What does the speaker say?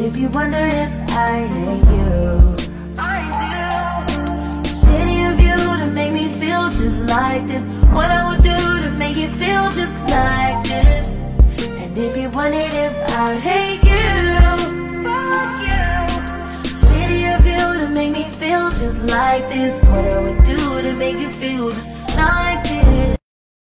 if you wonder if I hate you, I do. Shitty of you to make me feel just like this. What I would do to make you feel just like this. And if you wondered if I hate you, fuck you. Shitty of you to make me feel just like this. What I would do to make you feel just like this.